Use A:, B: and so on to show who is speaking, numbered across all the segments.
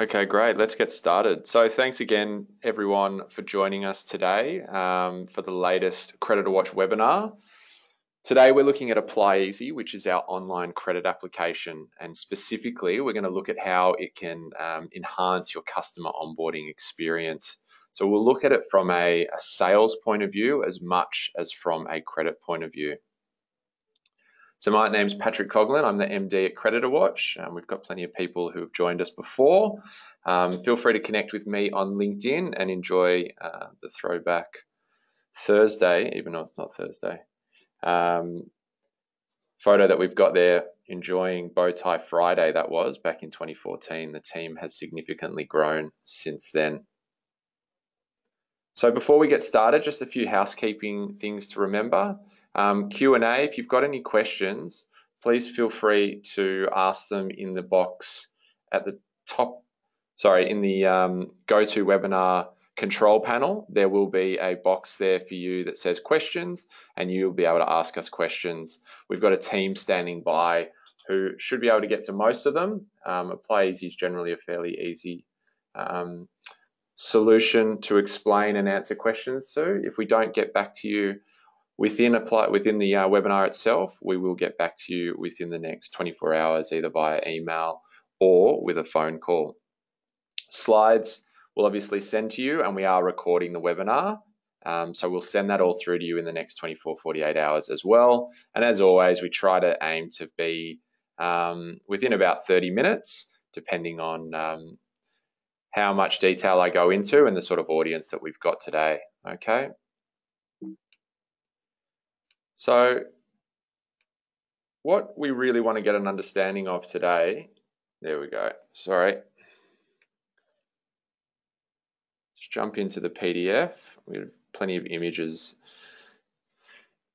A: Okay, great. Let's get started. So, thanks again, everyone, for joining us today um, for the latest Creditor Watch webinar. Today, we're looking at Apply Easy, which is our online credit application. And specifically, we're going to look at how it can um, enhance your customer onboarding experience. So, we'll look at it from a, a sales point of view as much as from a credit point of view. So my name's Patrick Coghlan. I'm the MD at Creditor Watch. Um, we've got plenty of people who have joined us before. Um, feel free to connect with me on LinkedIn and enjoy uh, the throwback Thursday, even though it's not Thursday. Um, photo that we've got there enjoying Bowtie Friday that was back in 2014. The team has significantly grown since then. So before we get started, just a few housekeeping things to remember. Um, Q&A, if you've got any questions, please feel free to ask them in the box at the top, sorry, in the um, GoToWebinar control panel. There will be a box there for you that says questions and you'll be able to ask us questions. We've got a team standing by who should be able to get to most of them. Um, Apply Easy is generally a fairly easy um, solution to explain and answer questions to. If we don't get back to you within apply within the uh, webinar itself, we will get back to you within the next 24 hours, either via email or with a phone call. Slides we'll obviously send to you, and we are recording the webinar. Um, so we'll send that all through to you in the next 24, 48 hours as well. And as always, we try to aim to be um, within about 30 minutes, depending on um, how much detail I go into and the sort of audience that we've got today. Okay. So what we really want to get an understanding of today, there we go, sorry. Let's jump into the PDF. We have plenty of images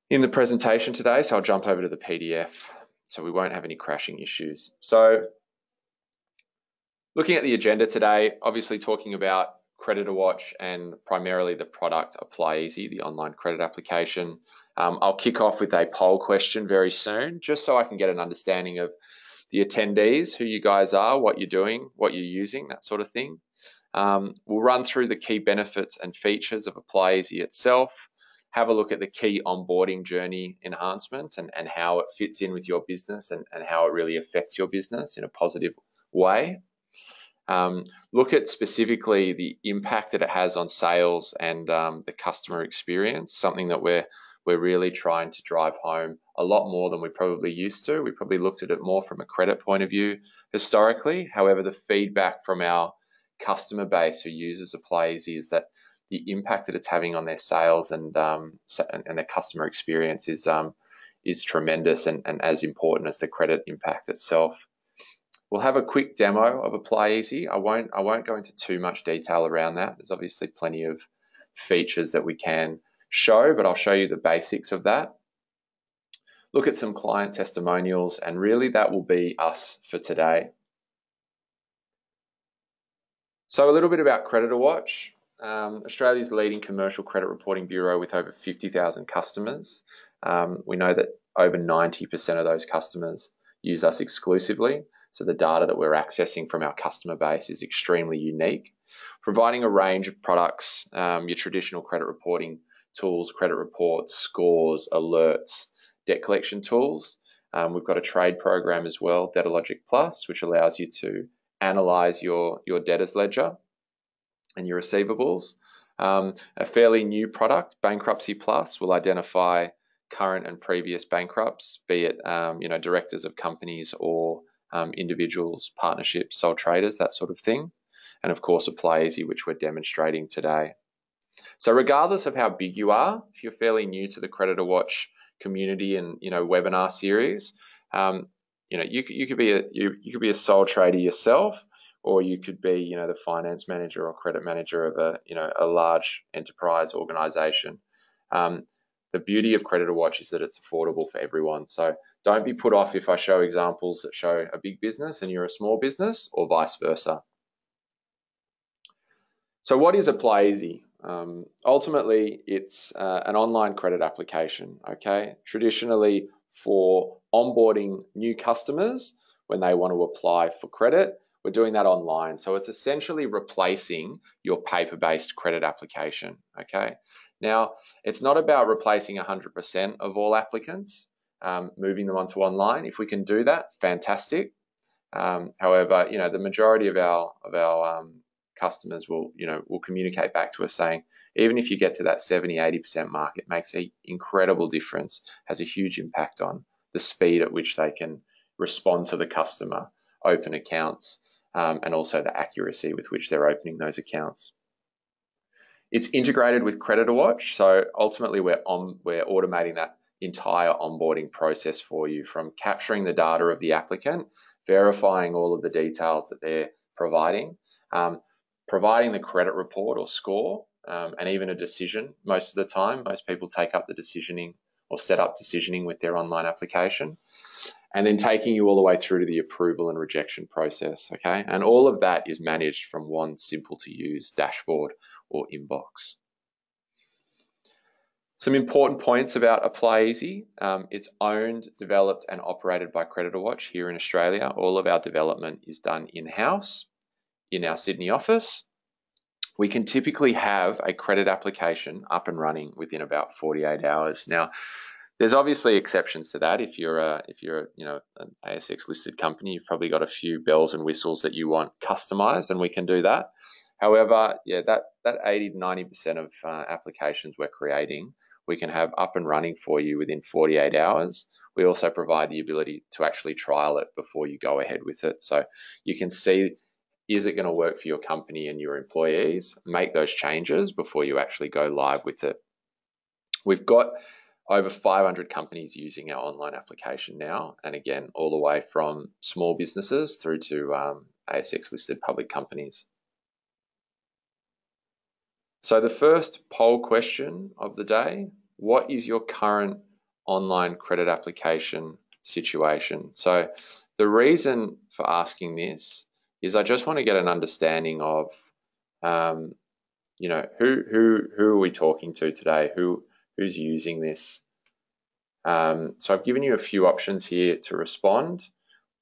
A: in the presentation today, so I'll jump over to the PDF so we won't have any crashing issues. So Looking at the agenda today, obviously talking about Creditor Watch and primarily the product Apply Easy, the online credit application. Um, I'll kick off with a poll question very soon, just so I can get an understanding of the attendees, who you guys are, what you're doing, what you're using, that sort of thing. Um, we'll run through the key benefits and features of Apply Easy itself, have a look at the key onboarding journey enhancements and, and how it fits in with your business and, and how it really affects your business in a positive way. Um, look at specifically the impact that it has on sales and um, the customer experience, something that we're we're really trying to drive home a lot more than we probably used to. We probably looked at it more from a credit point of view historically. However, the feedback from our customer base who uses Apply Easy is that the impact that it's having on their sales and um, and their customer experience is um, is tremendous and, and as important as the credit impact itself. We'll have a quick demo of Apply Easy. I won't, I won't go into too much detail around that. There's obviously plenty of features that we can show, but I'll show you the basics of that. Look at some client testimonials, and really that will be us for today. So a little bit about Creditor Watch. Um, Australia's leading commercial credit reporting bureau with over 50,000 customers. Um, we know that over 90% of those customers use us exclusively. So the data that we're accessing from our customer base is extremely unique, providing a range of products, um, your traditional credit reporting tools, credit reports, scores, alerts, debt collection tools. Um, we've got a trade program as well, DebtorLogic Plus, which allows you to analyze your, your debtors ledger and your receivables. Um, a fairly new product, Bankruptcy Plus, will identify current and previous bankrupts, be it um, you know directors of companies or um, individuals, partnerships, sole traders, that sort of thing. And of course, Apply Easy, which we're demonstrating today. So regardless of how big you are, if you're fairly new to the Creditor Watch community and you know webinar series, um, you know you, you could be a you, you could be a sole trader yourself, or you could be you know the finance manager or credit manager of a you know a large enterprise organization. Um, the beauty of Creditor Watch is that it's affordable for everyone. So don't be put off if I show examples that show a big business and you're a small business or vice versa. So what is Apply Easy? Um, ultimately, it's uh, an online credit application, okay? Traditionally for onboarding new customers when they want to apply for credit we're doing that online. So it's essentially replacing your paper-based credit application, okay? Now, it's not about replacing 100% of all applicants, um, moving them onto online. If we can do that, fantastic. Um, however, you know, the majority of our of our um, customers will, you know, will communicate back to us saying, even if you get to that 70, 80% mark, it makes an incredible difference, has a huge impact on the speed at which they can respond to the customer, open accounts, um, and also the accuracy with which they're opening those accounts. It's integrated with Creditor Watch, so ultimately we're on we're automating that entire onboarding process for you from capturing the data of the applicant, verifying all of the details that they're providing, um, providing the credit report or score, um, and even a decision most of the time. Most people take up the decisioning or set up decisioning with their online application, and then taking you all the way through to the approval and rejection process. Okay, and all of that is managed from one simple to use dashboard or inbox. Some important points about ApplyEasy. Um, it's owned, developed, and operated by Creditor Watch here in Australia. All of our development is done in-house in our Sydney office. We can typically have a credit application up and running within about 48 hours. Now, there's obviously exceptions to that. If you're a if you're a, you know an ASX listed company, you've probably got a few bells and whistles that you want customized, and we can do that. However, yeah, that that 80 to 90 percent of uh, applications we're creating, we can have up and running for you within 48 hours. We also provide the ability to actually trial it before you go ahead with it, so you can see is it going to work for your company and your employees? Make those changes before you actually go live with it. We've got over 500 companies using our online application now, and again, all the way from small businesses through to um, ASX listed public companies. So, the first poll question of the day what is your current online credit application situation? So, the reason for asking this is I just want to get an understanding of, um, you know, who who who are we talking to today? Who who's using this. Um, so I've given you a few options here to respond.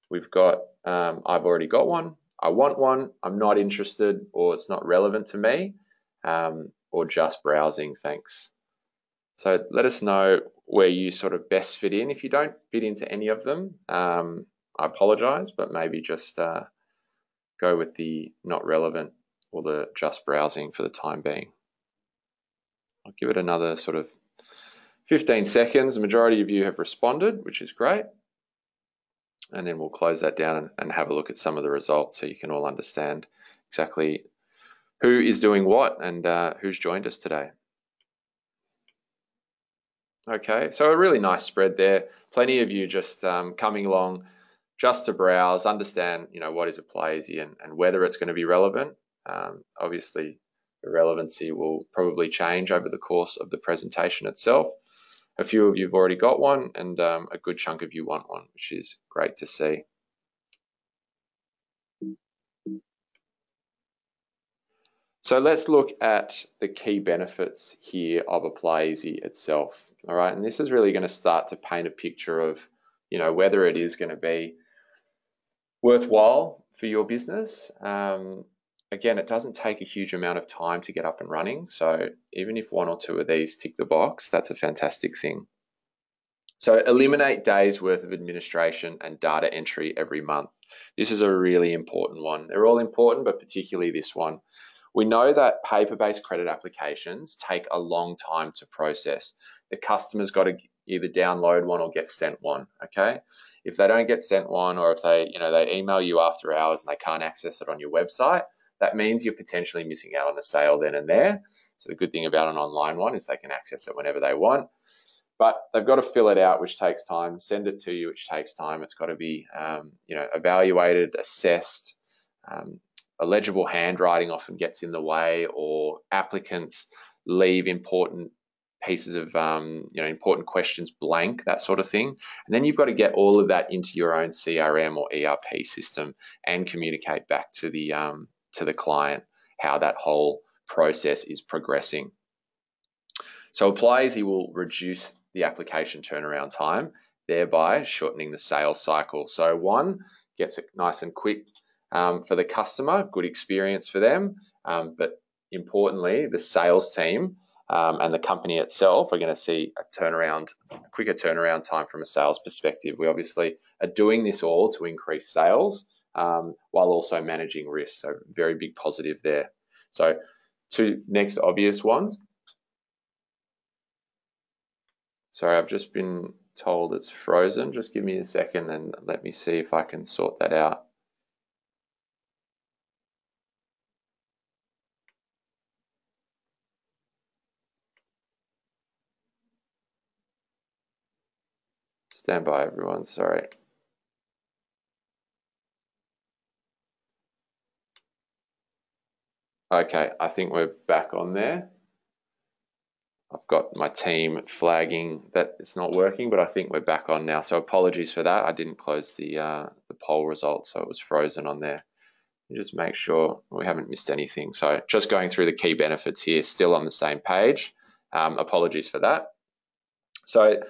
A: We've got, um, I've already got one, I want one, I'm not interested, or it's not relevant to me, um, or just browsing, thanks. So let us know where you sort of best fit in. If you don't fit into any of them, um, I apologize, but maybe just uh, go with the not relevant or the just browsing for the time being. I'll give it another sort of 15 seconds, the majority of you have responded, which is great. And then we'll close that down and, and have a look at some of the results so you can all understand exactly who is doing what and uh, who's joined us today. Okay, so a really nice spread there. Plenty of you just um, coming along just to browse, understand, you know, what is ApplyEasy and, and whether it's going to be relevant. Um, obviously, the relevancy will probably change over the course of the presentation itself a few of you have already got one and um, a good chunk of you want one, which is great to see. So let's look at the key benefits here of ApplyEasy itself. All right, and this is really going to start to paint a picture of, you know, whether it is going to be worthwhile for your business. Um, again, it doesn't take a huge amount of time to get up and running. So even if one or two of these tick the box, that's a fantastic thing. So eliminate days worth of administration and data entry every month. This is a really important one. They're all important, but particularly this one. We know that paper-based credit applications take a long time to process. The customer's got to either download one or get sent one, okay? If they don't get sent one or if they, you know, they email you after hours and they can't access it on your website, that means you're potentially missing out on a sale then and there. So the good thing about an online one is they can access it whenever they want. But they've got to fill it out, which takes time. Send it to you, which takes time. It's got to be, um, you know, evaluated, assessed. Um, illegible handwriting often gets in the way, or applicants leave important pieces of um, you know important questions blank that sort of thing and then you've got to get all of that into your own crm or erp system and communicate back to the um, to the client how that whole process is progressing. So ApplyEasy will reduce the application turnaround time, thereby shortening the sales cycle. So one, gets it nice and quick um, for the customer, good experience for them, um, but importantly, the sales team um, and the company itself are going to see a turnaround, a quicker turnaround time from a sales perspective. We obviously are doing this all to increase sales um, while also managing risk. So very big positive there. So two next obvious ones. Sorry, I've just been told it's frozen. Just give me a second and let me see if I can sort that out. Stand by, everyone. Sorry. Okay, I think we're back on there. I've got my team flagging that it's not working, but I think we're back on now. So apologies for that. I didn't close the uh, the poll result, so it was frozen on there. Just make sure we haven't missed anything. So just going through the key benefits here, still on the same page. Um, apologies for that. So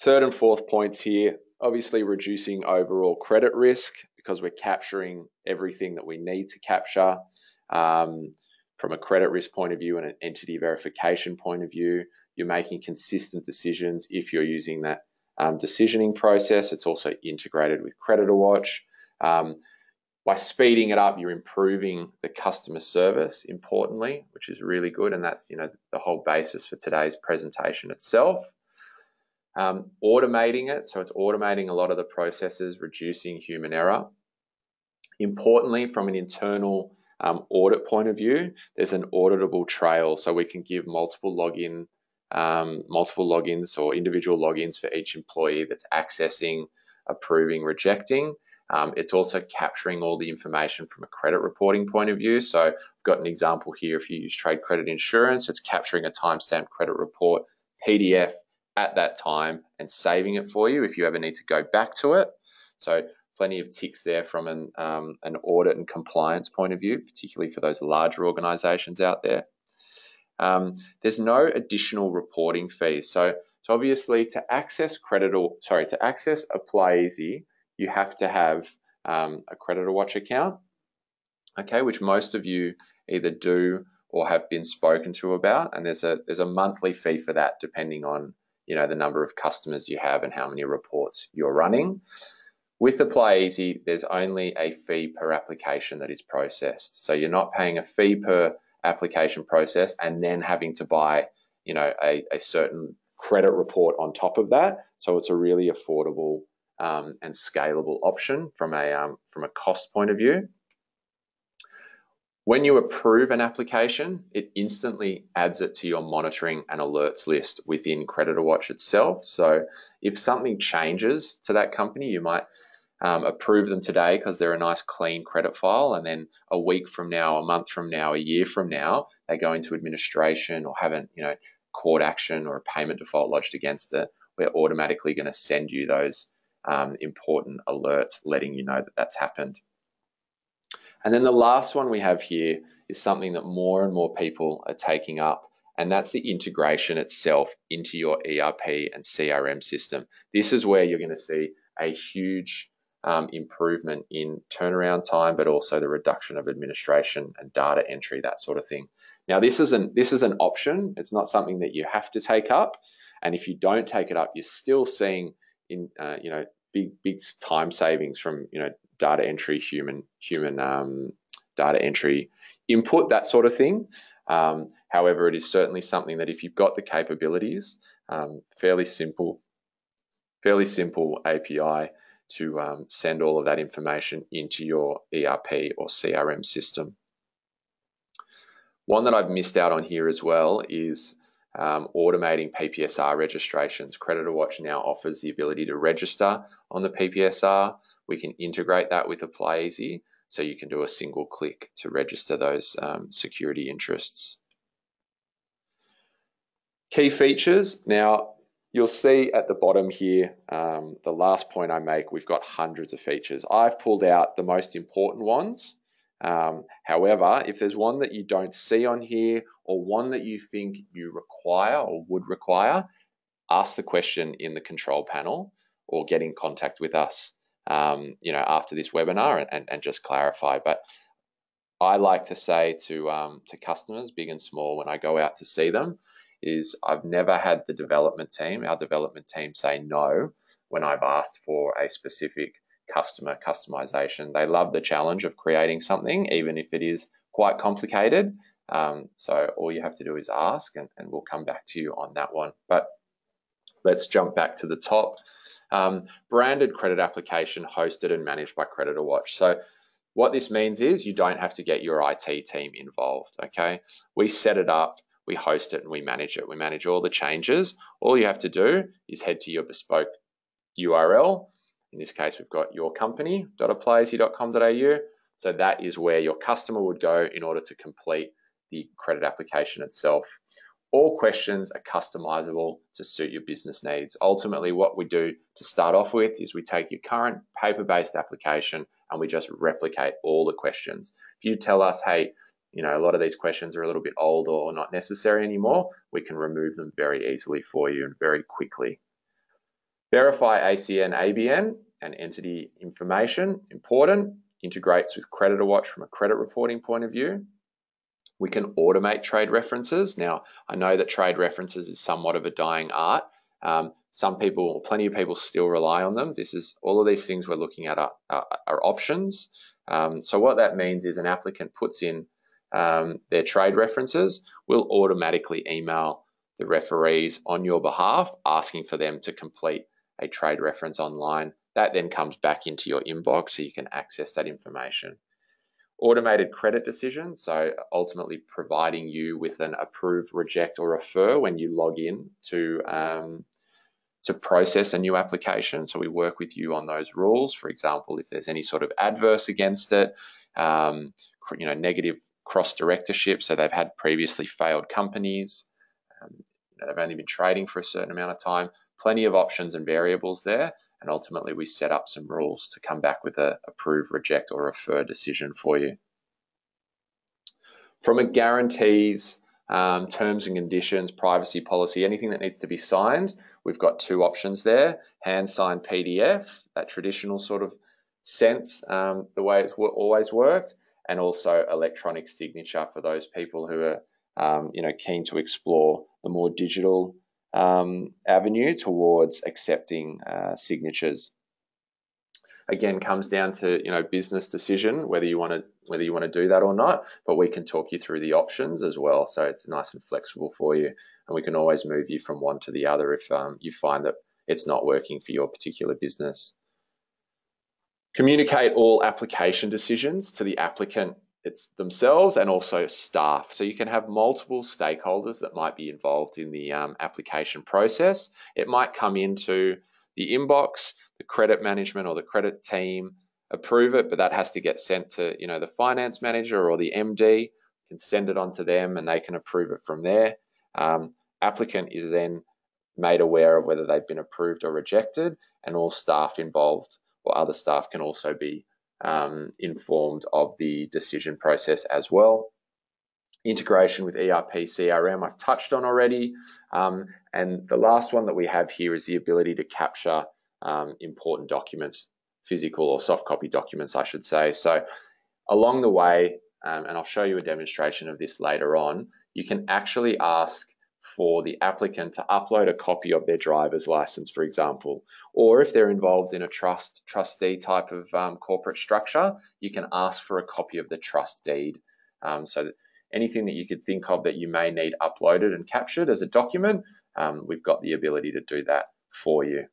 A: Third and fourth points here, obviously reducing overall credit risk because we're capturing everything that we need to capture um, from a credit risk point of view and an entity verification point of view. You're making consistent decisions if you're using that um, decisioning process. It's also integrated with Creditor Watch. Um, by speeding it up, you're improving the customer service, importantly, which is really good, and that's you know the whole basis for today's presentation itself. Um, automating it, so it's automating a lot of the processes, reducing human error. Importantly, from an internal um, audit point of view, there's an auditable trail, so we can give multiple login, um, multiple logins or individual logins for each employee that's accessing, approving, rejecting. Um, it's also capturing all the information from a credit reporting point of view. So I've got an example here. If you use trade credit insurance, it's capturing a timestamp credit report PDF at that time and saving it for you if you ever need to go back to it. So plenty of ticks there from an, um, an audit and compliance point of view, particularly for those larger organizations out there. Um, there's no additional reporting fees. So, so obviously to access credit or sorry, to access Apply Easy, you have to have um, a creditor watch account, okay, which most of you either do or have been spoken to about. And there's a there's a monthly fee for that depending on you know, the number of customers you have and how many reports you're running. With Apply Easy, there's only a fee per application that is processed. So you're not paying a fee per application process and then having to buy, you know, a, a certain credit report on top of that. So it's a really affordable um, and scalable option from a um, from a cost point of view. When you approve an application, it instantly adds it to your monitoring and alerts list within Creditor Watch itself. So if something changes to that company, you might um, approve them today because they're a nice clean credit file. And then a week from now, a month from now, a year from now, they go into administration or haven't, you know, court action or a payment default lodged against it. We're automatically going to send you those um, important alerts letting you know that that's happened. And then the last one we have here is something that more and more people are taking up, and that's the integration itself into your ERP and CRM system. This is where you're going to see a huge um, improvement in turnaround time, but also the reduction of administration and data entry, that sort of thing. Now, this isn't this is an option. It's not something that you have to take up, and if you don't take it up, you're still seeing in uh, you know big big time savings from you know data entry, human human um, data entry input, that sort of thing. Um, however, it is certainly something that if you've got the capabilities, um, fairly simple, fairly simple API to um, send all of that information into your ERP or CRM system. One that I've missed out on here as well is um, automating PPSR registrations. Creditor Watch now offers the ability to register on the PPSR. We can integrate that with Apply Easy, so you can do a single click to register those um, security interests. Key features. Now, you'll see at the bottom here, um, the last point I make, we've got hundreds of features. I've pulled out the most important ones um, however, if there's one that you don't see on here or one that you think you require or would require, ask the question in the control panel or get in contact with us um, you know, after this webinar and, and, and, just clarify. But I like to say to um, to customers, big and small, when I go out to see them, is I've never had the development team, our development team, say no when I've asked for a specific customer customization. They love the challenge of creating something, even if it is quite complicated. Um, so all you have to do is ask, and, and, we'll come back to you on that one. But let's jump back to the top. Um, branded credit application hosted and managed by Creditor Watch. So what this means is you don't have to get your IT team involved, okay? We set it up, we host it, and we manage it. We manage all the changes. All you have to do is head to your bespoke URL. In this case, we've got yourcompany.applyeasy.com.au. So that is where your customer would go in order to complete the credit application itself. All questions are customizable to suit your business needs. Ultimately, what we do to start off with is we take your current paper-based application and we just replicate all the questions. If you tell us, hey, you know, a lot of these questions are a little bit old or not necessary anymore, we can remove them very easily for you and very quickly. Verify ACN, ABN and entity information, important, integrates with Creditor Watch from a credit reporting point of view. We can automate trade references. Now, I know that trade references is somewhat of a dying art. Um, some people, plenty of people, still rely on them. This is all of these things we're looking at are, are, are options. Um, so what that means is an applicant puts in um, their trade references, we'll automatically email the referees on your behalf, asking for them to complete a trade reference online. That then comes back into your inbox so you can access that information automated credit decisions, so ultimately providing you with an approve, reject, or refer when you log in to um, to process a new application. So we work with you on those rules. For example, if there's any sort of adverse against it, um, you know, negative cross directorship, so they've had previously failed companies, um, they've only been trading for a certain amount of time. Plenty of options and variables there and ultimately we set up some rules to come back with a approve, reject, or refer decision for you. From a guarantees, um, terms and conditions, privacy policy, anything that needs to be signed, we've got two options there. Hand signed PDF, that traditional sort of sense, um, the way it's always worked, and also electronic signature for those people who are um, you know, keen to explore the more digital um, avenue towards accepting uh, signatures. Again, comes down to you know business decision whether you want to whether you want to do that or not. But we can talk you through the options as well, so it's nice and flexible for you, and we can always move you from one to the other if um, you find that it's not working for your particular business. Communicate all application decisions to the applicant it's themselves and also staff. So you can have multiple stakeholders that might be involved in the um, application process. It might come into the inbox, the credit management or the credit team approve it, but that has to get sent to you know the finance manager or the MD. You can send it on to them and they can approve it from there. Um, applicant is then made aware of whether they've been approved or rejected, and all staff involved or other staff can also be um, informed of the decision process as well. Integration with ERP CRM, I've touched on already. Um, and the last one that we have here is the ability to capture um, important documents, physical or soft copy documents, I should say. So along the way, um, and I'll show you a demonstration of this later on, you can actually ask for the applicant to upload a copy of their driver's license, for example, or if they're involved in a trust trustee type of um, corporate structure, you can ask for a copy of the trust deed. Um, so anything that you could think of that you may need uploaded and captured as a document, um, we've got the ability to do that for you.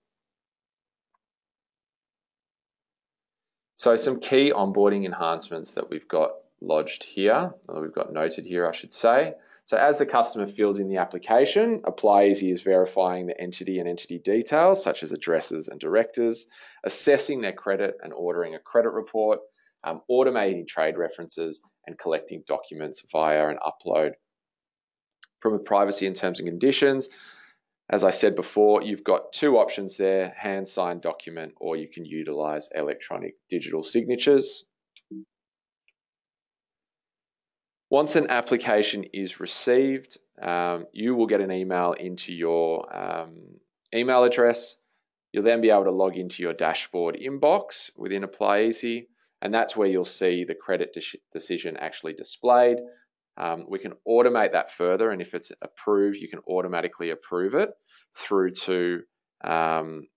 A: So some key onboarding enhancements that we've got lodged here, or we've got noted here, I should say. So as the customer fills in the application, ApplyEasy is verifying the entity and entity details, such as addresses and directors, assessing their credit and ordering a credit report, um, automating trade references, and collecting documents via an upload. From a privacy and terms and conditions, as I said before, you've got two options there, hand signed document, or you can utilize electronic digital signatures. Once an application is received, um, you will get an email into your um, email address You'll then be able to log into your dashboard inbox within Apply Easy, and that's where you'll see the credit de decision actually displayed. Um, we can automate that further, and if it's approved, you can automatically approve it through to um,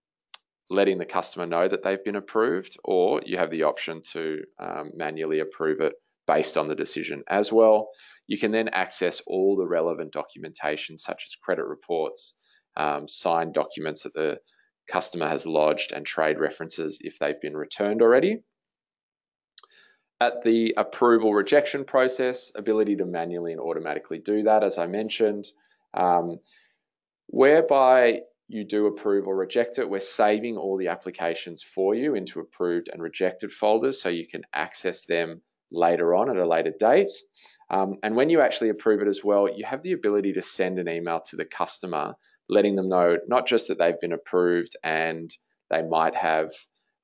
A: letting the customer know that they've been approved, or you have the option to um, manually approve it based on the decision as well. You can then access all the relevant documentation, such as credit reports, um, signed documents that the customer has lodged, and trade references if they've been returned already. At the approval rejection process, ability to manually and automatically do that, as I mentioned, um, whereby you do approve or reject it, we're saving all the applications for you into approved and rejected folders so you can access them later on at a later date. Um, and when you actually approve it as well, you have the ability to send an email to the customer, letting them know not just that they've been approved and they might have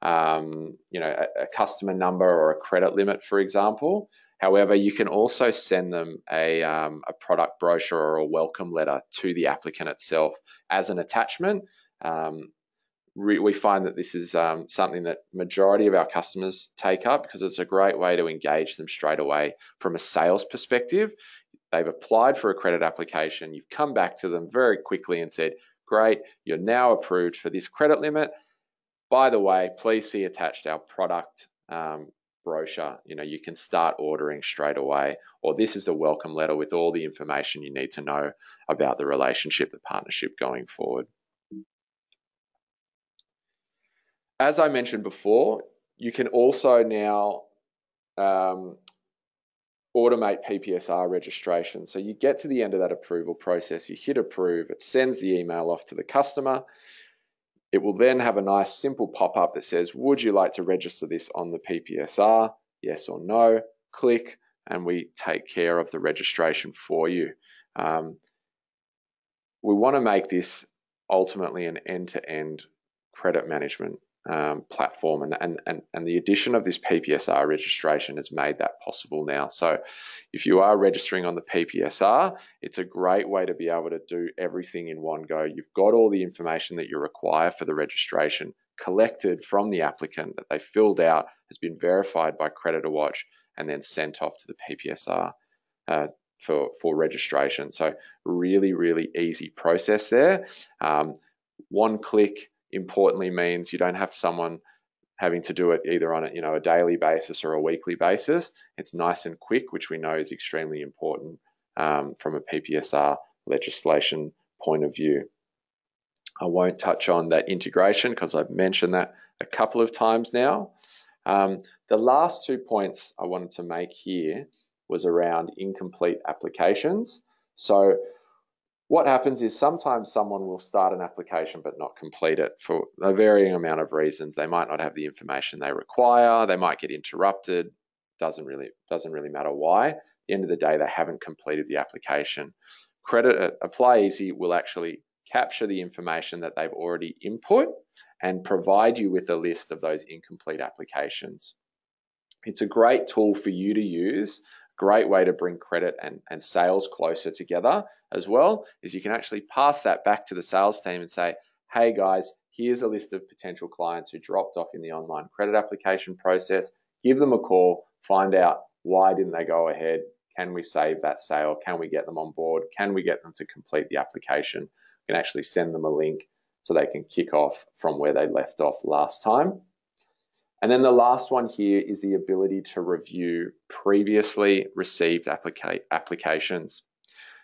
A: um, you know, a, a, customer number or a credit limit, for example. However, you can also send them a, um, a product brochure or a welcome letter to the applicant itself as an attachment. Um, we find that this is um, something that majority of our customers take up because it's a great way to engage them straight away from a sales perspective. They've applied for a credit application. You've come back to them very quickly and said, great, you're now approved for this credit limit by the way, please see attached our product um, brochure. You know, you can start ordering straight away, or this is a welcome letter with all the information you need to know about the relationship, the partnership going forward. As I mentioned before, you can also now um, automate PPSR registration. So you get to the end of that approval process, you hit approve, it sends the email off to the customer. It will then have a nice simple pop-up that says, would you like to register this on the PPSR? Yes or no. Click and we take care of the registration for you. Um, we want to make this ultimately an end-to-end -end credit management um, platform and, and, and, and the addition of this PPSR registration has made that possible now. So if you are registering on the PPSR, it's a great way to be able to do everything in one go. You've got all the information that you require for the registration collected from the applicant that they filled out, has been verified by Creditor Watch, and then sent off to the PPSR uh, for, for registration. So really, really easy process there. Um, one click, importantly means you don't have someone having to do it either on a, you know a daily basis or a weekly basis. It's nice and quick, which we know is extremely important um, from a PPSR legislation point of view. I won't touch on that integration because I've mentioned that a couple of times now. Um, the last two points I wanted to make here was around incomplete applications. So what happens is sometimes someone will start an application but not complete it for a varying amount of reasons. They might not have the information they require. They might get interrupted. Doesn't really doesn't really matter why. At the end of the day, they haven't completed the application. Credit uh, Apply Easy will actually capture the information that they've already input and provide you with a list of those incomplete applications. It's a great tool for you to use great way to bring credit and, and sales closer together as well is you can actually pass that back to the sales team and say, hey guys, here's a list of potential clients who dropped off in the online credit application process. Give them a call, find out why didn't they go ahead? Can we save that sale? Can we get them on board? Can we get them to complete the application? We can actually send them a link so they can kick off from where they left off last time. And then the last one here is the ability to review previously received applica applications.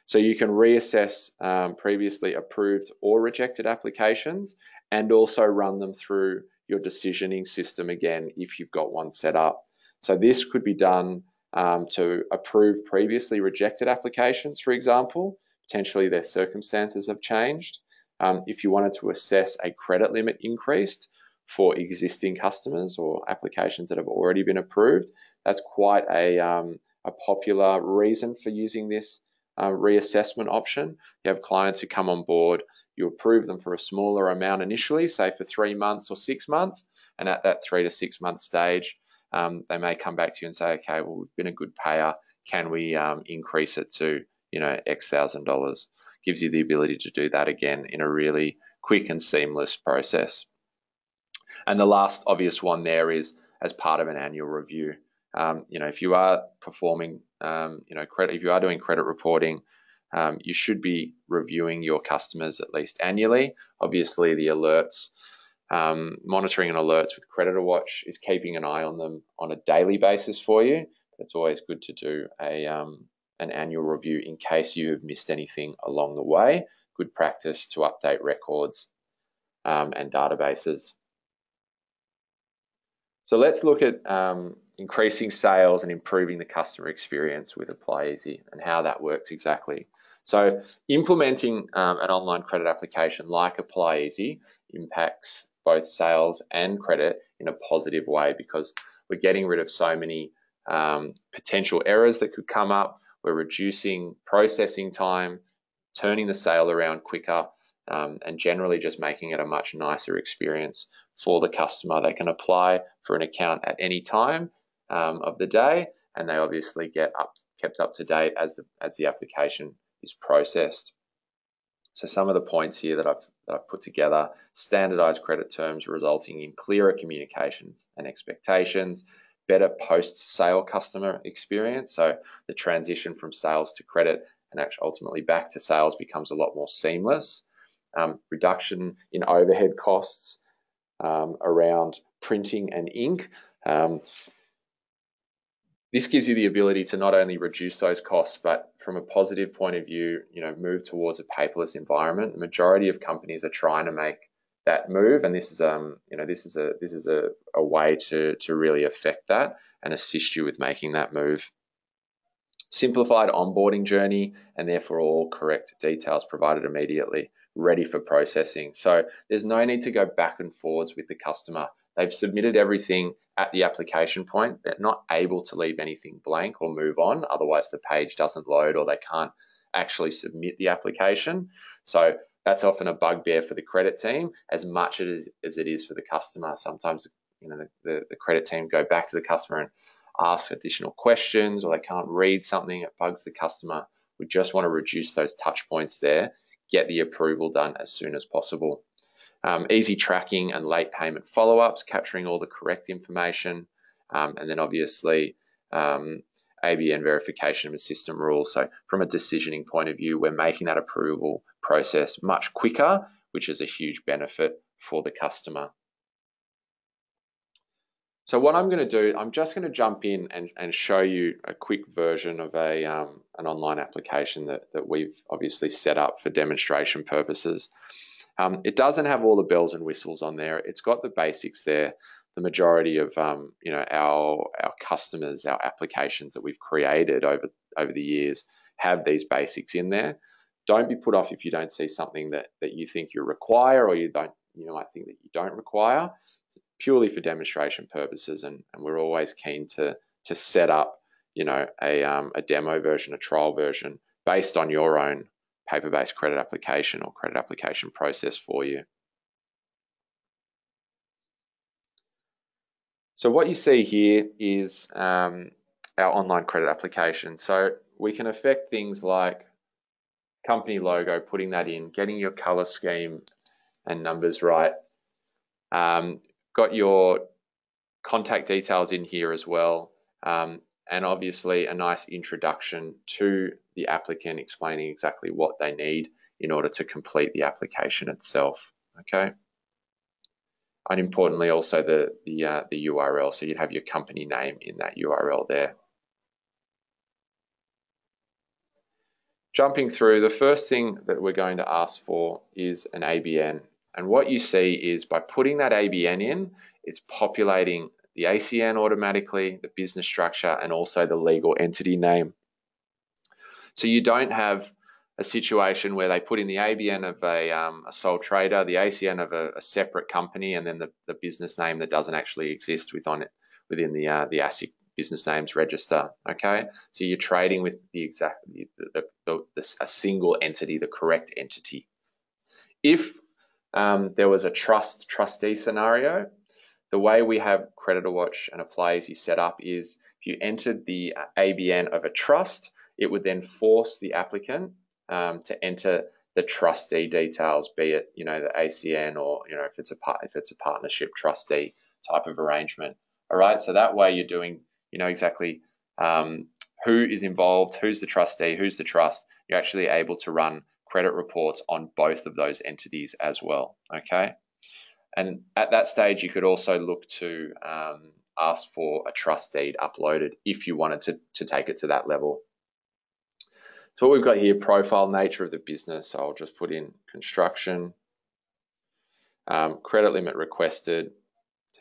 A: So you can reassess um, previously approved or rejected applications and also run them through your decisioning system again if you've got one set up. So this could be done um, to approve previously rejected applications, for example. Potentially their circumstances have changed. Um, if you wanted to assess a credit limit increased, for existing customers or applications that have already been approved. That's quite a, um, a popular reason for using this uh, reassessment option. You have clients who come on board, you approve them for a smaller amount initially, say for three months or six months, and at that three to six month stage, um, they may come back to you and say, okay, well, we've been a good payer. Can we um, increase it to, you know, X thousand dollars? Gives you the ability to do that again in a really quick and seamless process. And the last obvious one there is as part of an annual review. Um, you know, if you are performing, um, you know, credit, if you are doing credit reporting, um, you should be reviewing your customers at least annually. Obviously, the alerts, um, monitoring and alerts with Creditor Watch is keeping an eye on them on a daily basis for you. It's always good to do a um, an annual review in case you have missed anything along the way. Good practice to update records um, and databases. So let's look at um, increasing sales and improving the customer experience with Apply Easy and how that works exactly. So implementing um, an online credit application like Apply Easy impacts both sales and credit in a positive way because we're getting rid of so many um, potential errors that could come up. We're reducing processing time, turning the sale around quicker, um, and generally just making it a much nicer experience for the customer. They can apply for an account at any time um, of the day, and they obviously get up, kept up to date as the as the application is processed. So some of the points here that I've, that I've put together, standardized credit terms resulting in clearer communications and expectations, better post-sale customer experience. So the transition from sales to credit and actually ultimately back to sales becomes a lot more seamless. Um, reduction in overhead costs um, around printing and ink. Um, this gives you the ability to not only reduce those costs, but from a positive point of view, you know, move towards a paperless environment. The majority of companies are trying to make that move, and this is um, you know, this is a this is a, a way to to really affect that and assist you with making that move. Simplified onboarding journey, and therefore all correct details provided immediately, ready for processing. So there's no need to go back and forwards with the customer. They've submitted everything at the application point. They're not able to leave anything blank or move on, otherwise the page doesn't load or they can't actually submit the application. So that's often a bugbear for the credit team as much as, as it is for the customer. Sometimes you know the, the, the credit team go back to the customer and ask additional questions or they can't read something, it bugs the customer. We just want to reduce those touch points there, get the approval done as soon as possible. Um, easy tracking and late payment follow-ups, capturing all the correct information, um, and then obviously um, ABN verification of system rule. So from a decisioning point of view, we're making that approval process much quicker, which is a huge benefit for the customer. So what I'm going to do, I'm just going to jump in and, and show you a quick version of a um, an online application that, that we've obviously set up for demonstration purposes. Um, it doesn't have all the bells and whistles on there. It's got the basics there. The majority of um, you know our our customers, our applications that we've created over over the years have these basics in there. Don't be put off if you don't see something that that you think you require or you don't you know I think that you don't require purely for demonstration purposes, and, and we're always keen to to set up, you know, a, um, a demo version, a trial version based on your own paper-based credit application or credit application process for you. So what you see here is um, our online credit application. So we can affect things like company logo, putting that in, getting your color scheme and numbers right, um, got your contact details in here as well. Um, and obviously a nice introduction to the applicant explaining exactly what they need in order to complete the application itself. Okay. And importantly, also the the, uh, the URL. So you'd have your company name in that URL there. Jumping through, the first thing that we're going to ask for is an ABN. And what you see is by putting that ABN in, it's populating the ACN automatically, the business structure, and also the legal entity name. So you don't have a situation where they put in the ABN of a, um, a sole trader, the ACN of a, a, separate company, and then the, the business name that doesn't actually exist within it within the uh, the ASIC business names register. Okay, so you're trading with the exact the, the, the, a single entity, the correct entity. If um, there was a trust trustee scenario, the way we have Creditor Watch and Apply you set up is if you entered the ABN of a trust, it would then force the applicant um, to enter the trustee details, be it you know the ACN or you know if it's a part if it's a partnership trustee type of arrangement. All right, so that way you're doing you know exactly um, who is involved, who's the trustee, who's the trust. You're actually able to run credit reports on both of those entities as well. Okay, and at that stage you could also look to um, ask for a trust deed uploaded if you wanted to, to take it to that level. So what we've got here, profile nature of the business. So I'll just put in construction, um, credit limit requested,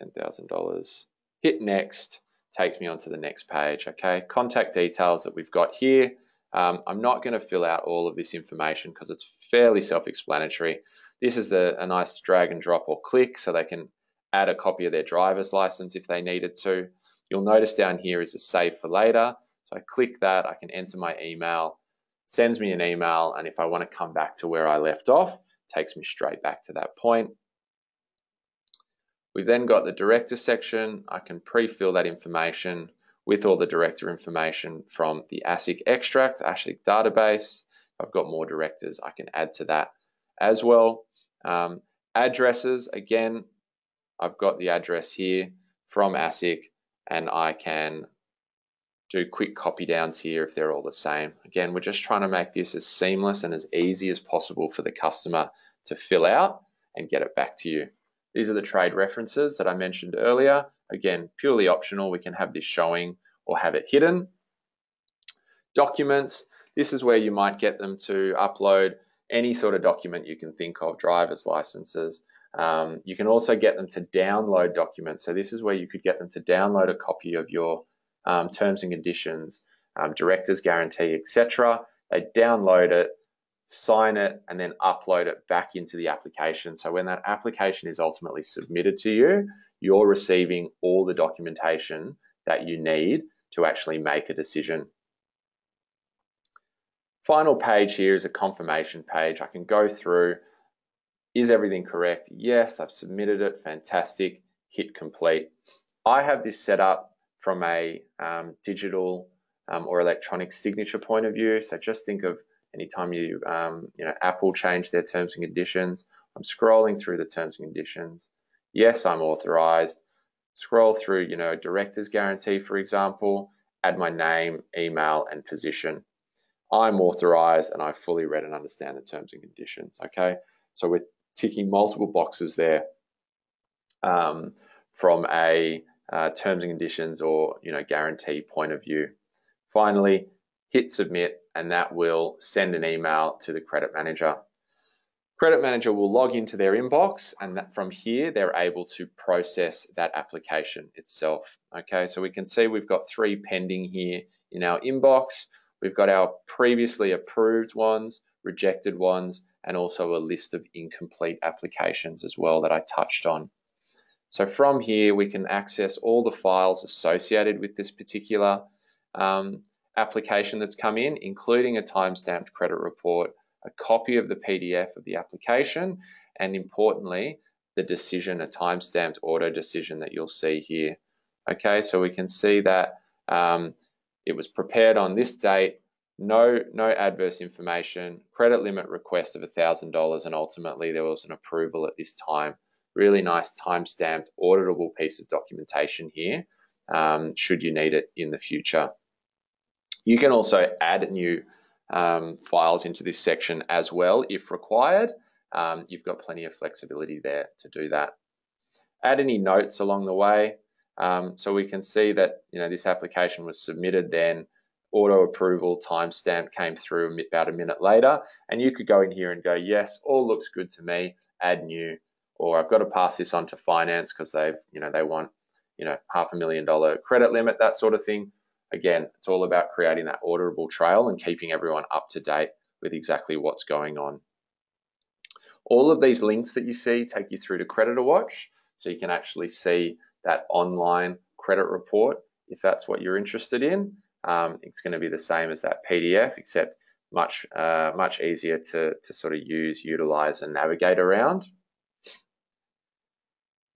A: $10,000. Hit next, takes me onto the next page, okay? Contact details that we've got here. Um, I'm not gonna fill out all of this information because it's fairly self-explanatory. This is a nice drag and drop or click so they can add a copy of their driver's license if they needed to. You'll notice down here is a save for later. So I click that, I can enter my email, sends me an email, and if I want to come back to where I left off, takes me straight back to that point. We've then got the director section. I can pre-fill that information with all the director information from the ASIC extract, ASIC database. I've got more directors, I can add to that as well. Um, addresses, again, I've got the address here from ASIC and I can do quick copy downs here if they're all the same. Again, we're just trying to make this as seamless and as easy as possible for the customer to fill out and get it back to you. These are the trade references that I mentioned earlier. Again, purely optional. We can have this showing or have it hidden. Documents. This is where you might get them to upload any sort of document you can think of, driver's licenses, um, you can also get them to download documents. So this is where you could get them to download a copy of your um, terms and conditions, um, director's guarantee, etc. They download it, sign it, and then upload it back into the application. So when that application is ultimately submitted to you, you're receiving all the documentation that you need to actually make a decision. Final page here is a confirmation page. I can go through is everything correct? Yes, I've submitted it. Fantastic. Hit complete. I have this set up from a um, digital um, or electronic signature point of view. So just think of anytime you, um, you know, Apple changed their terms and conditions. I'm scrolling through the terms and conditions. Yes, I'm authorized. Scroll through, you know, director's guarantee, for example, add my name, email, and position. I'm authorized and I fully read and understand the terms and conditions. Okay. So we're ticking multiple boxes there um, from a uh, terms and conditions or you know guarantee point of view. Finally, hit submit and that will send an email to the credit manager. Credit manager will log into their inbox and from here they're able to process that application itself. Okay, so we can see we've got three pending here in our inbox. We've got our previously approved ones, rejected ones, and also a list of incomplete applications as well that I touched on. So from here, we can access all the files associated with this particular um, application that's come in, including a timestamped credit report, a copy of the PDF of the application, and importantly, the decision, a timestamped auto decision that you'll see here. Okay, so we can see that um, it was prepared on this date no, no adverse information, credit limit request of $1,000, and ultimately there was an approval at this time. Really nice time-stamped, auditable piece of documentation here, um, should you need it in the future. You can also add new um, files into this section as well if required. Um, you've got plenty of flexibility there to do that. Add any notes along the way. Um, so we can see that you know this application was submitted then auto approval timestamp came through about a minute later. And you could go in here and go, yes, all looks good to me, add new, or I've got to pass this on to finance because they've, you know, they want, you know, half a million dollar credit limit, that sort of thing. Again, it's all about creating that auditable trail and keeping everyone up to date with exactly what's going on. All of these links that you see take you through to CreditorWatch, so you can actually see that online credit report if that's what you're interested in. Um, it's going to be the same as that PDF, except much uh, much easier to, to sort of use, utilize, and navigate around.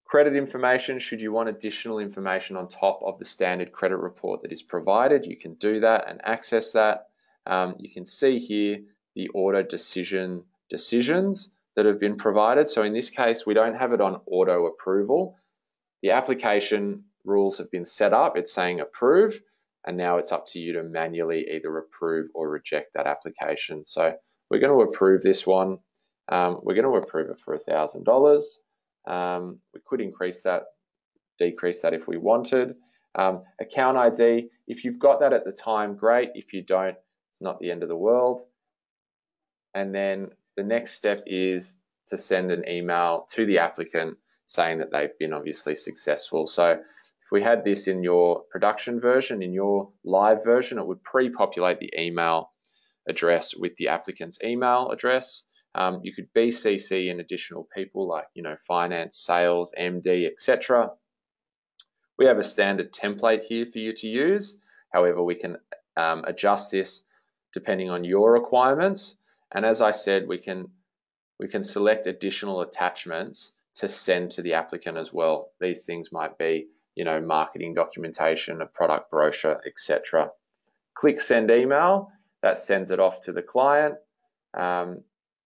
A: Credit information, should you want additional information on top of the standard credit report that is provided, you can do that and access that. Um, you can see here the auto decision decisions that have been provided. So in this case, we don't have it on auto approval. The application rules have been set up. It's saying approve, and now it's up to you to manually either approve or reject that application. So we're going to approve this one. Um, we're going to approve it for $1,000. Um, we could increase that, decrease that if we wanted. Um, account ID, if you've got that at the time, great. If you don't, it's not the end of the world. And then the next step is to send an email to the applicant saying that they've been obviously successful. So if we had this in your production version, in your live version, it would pre-populate the email address with the applicant's email address. Um, you could BCC in additional people like, you know, finance, sales, MD, etc. We have a standard template here for you to use. However, we can um, adjust this depending on your requirements. And as I said, we can we can select additional attachments to send to the applicant as well. These things might be, you know, marketing documentation, a product brochure, etc. Click send email, that sends it off to the client, um,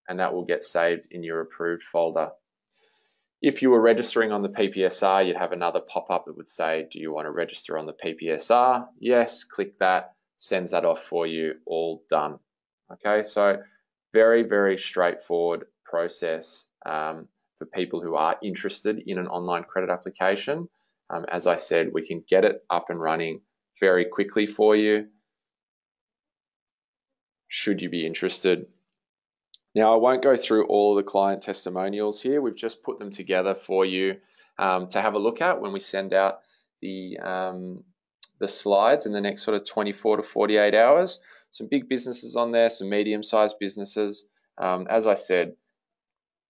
A: and that will get saved in your approved folder. If you were registering on the PPSR, you'd have another pop-up that would say, do you want to register on the PPSR? Yes, click that, sends that off for you, all done. Okay, so very, very straightforward process um, for people who are interested in an online credit application. Um, as I said, we can get it up and running very quickly for you. Should you be interested? Now, I won't go through all of the client testimonials here. We've just put them together for you um, to have a look at when we send out the, um, the slides in the next sort of 24 to 48 hours some big businesses on there, some medium-sized businesses. Um, as I said,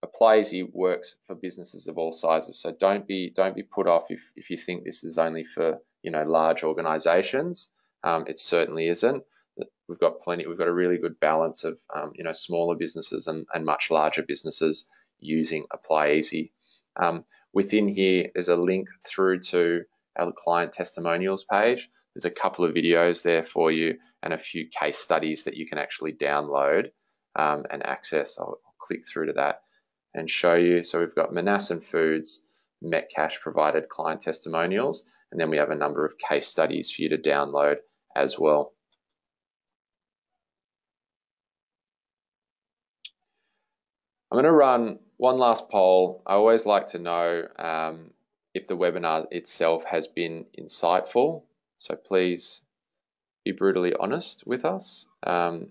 A: Applyeasy works for businesses of all sizes. So don't be don't be put off if, if you think this is only for you know large organizations. Um, it certainly isn't. We've got plenty. We've got a really good balance of um, you know smaller businesses and, and much larger businesses using Applyeasy. Um, within here, there's a link through to our client testimonials page. There's a couple of videos there for you and a few case studies that you can actually download um, and access. I'll, I'll, click through to that and show you. So we've got Manassen Foods, Metcash provided client testimonials, and then we have a number of case studies for you to download as well. I'm going to run one last poll. I always like to know um, if the webinar itself has been insightful. So please be brutally honest with us. Um,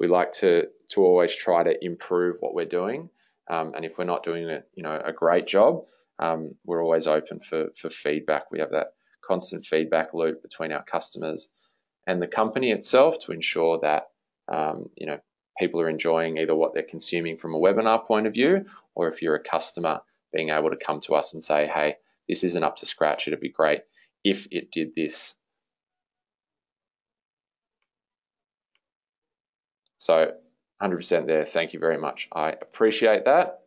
A: we like to to always try to improve what we're doing, um, and if we're not doing a you know a great job, um, we're always open for for feedback. We have that constant feedback loop between our customers and the company itself to ensure that um, you know people are enjoying either what they're consuming from a webinar point of view, or if you're a customer, being able to come to us and say, hey, this isn't up to scratch. It'd be great if it did this So 100% there. Thank you very much. I appreciate that.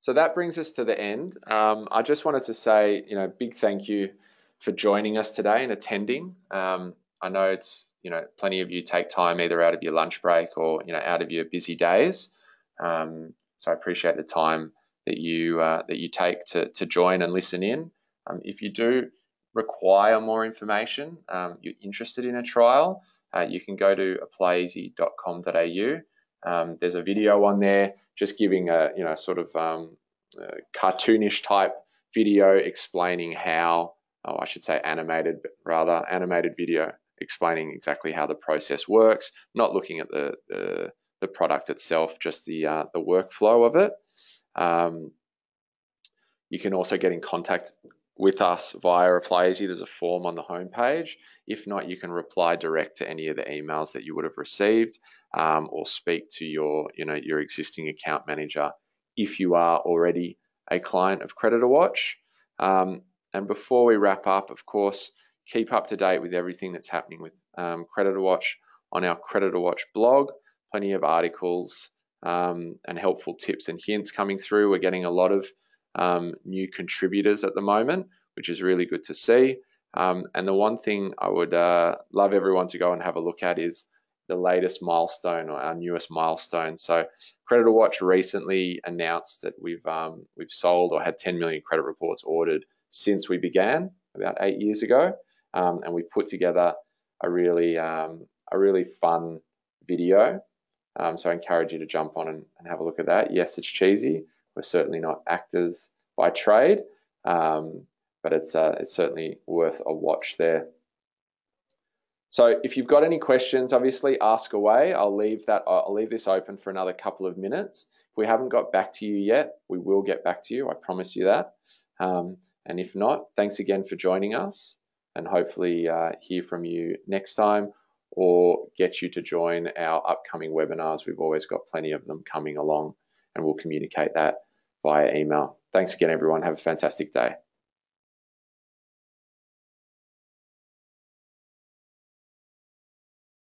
A: So that brings us to the end. Um, I just wanted to say, you know, big thank you for joining us today and attending. Um, I know it's, you know, plenty of you take time either out of your lunch break or, you know, out of your busy days. Um, so I appreciate the time that you uh, that you take to to join and listen in. Um, if you do require more information, um, you're interested in a trial, uh, you can go to applyeasy.com.au. Um, there's a video on there just giving a you know sort of um, cartoonish type video explaining how, I should say animated, rather animated video explaining exactly how the process works. Not looking at the the, the product itself, just the uh, the workflow of it. Um, you can also get in contact with us via Applyeasy. There's a form on the homepage. If not, you can reply direct to any of the emails that you would have received um, or speak to your, you know, your existing account manager if you are already a client of CreditorWatch. Um, and before we wrap up, of course, keep up to date with everything that's happening with um, CreditorWatch on our CreditorWatch blog. Plenty of articles um, and helpful tips and hints coming through. We're getting a lot of um, new contributors at the moment, which is really good to see. Um, and the one thing I would uh, love everyone to go and have a look at is the latest milestone or our newest milestone. So CreditorWatch recently announced that we've um, we've sold or had 10 million credit reports ordered since we began about eight years ago, um, and we put together a really um, a really fun video. Um, so I encourage you to jump on and, and, have a look at that. Yes, it's cheesy. We're certainly not actors by trade, um, but it's uh, it's certainly worth a watch there. So if you've got any questions, obviously ask away. I'll leave that. I'll leave this open for another couple of minutes. If we haven't got back to you yet, we will get back to you. I promise you that. Um, and if not, thanks again for joining us, and hopefully uh, hear from you next time or get you to join our upcoming webinars. We've always got plenty of them coming along, and we'll communicate that via email. Thanks again, everyone. Have a fantastic day.